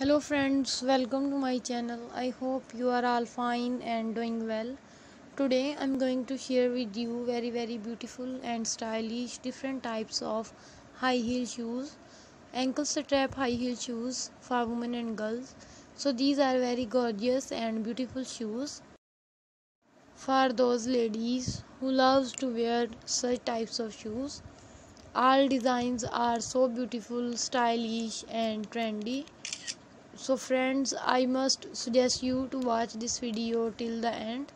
hello friends welcome to my channel. I hope you are all fine and doing well. Today i'm going to share with you very very beautiful and stylish different types of high heel shoes ankle strap high heel shoes for women and girls. So these are very gorgeous and beautiful shoes for those ladies who loves to wear such types of shoes. All designs are so beautiful stylish and trendy so friends i must suggest you to watch this video till the end.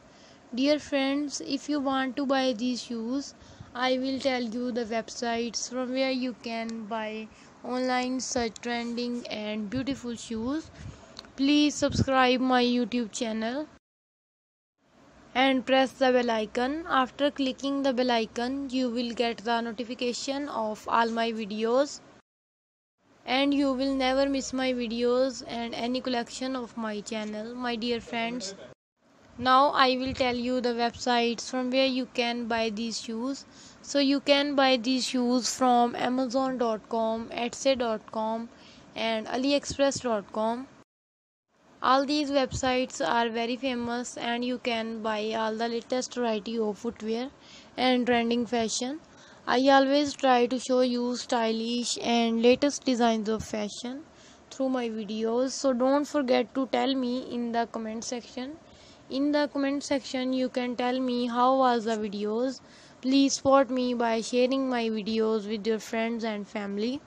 Dear friends if you want to buy these shoes i will tell you the websites from where you can buy online such trending and beautiful shoes. Please subscribe my youtube channel and press the bell icon. After clicking the bell icon you will get the notification of all my videos and you will never miss my videos and any collection of my channel my dear friends. Now i will tell you the websites from where you can buy these shoes. So you can buy these shoes from amazon.com etsy.com and aliexpress.com all these websites are very famous and you can buy all the latest variety of footwear and trending fashion I always try to show you stylish and latest designs of fashion through my videos. So don't forget to tell me in the comment section. In the comment section you can tell me how was the videos. Please support me by sharing my videos with your friends and family.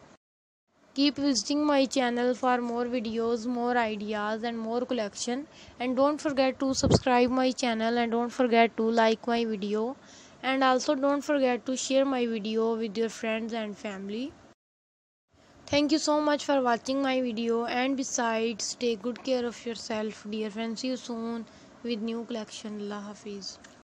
Keep visiting my channel for more videos more ideas and more collection. And don't forget to subscribe my channel and don't forget to like my video and also don't forget to share my video with your friends and family. Thank you so much for watching my video. And besides take good care of yourself dear friends. See you soon with new collection. Allah hafiz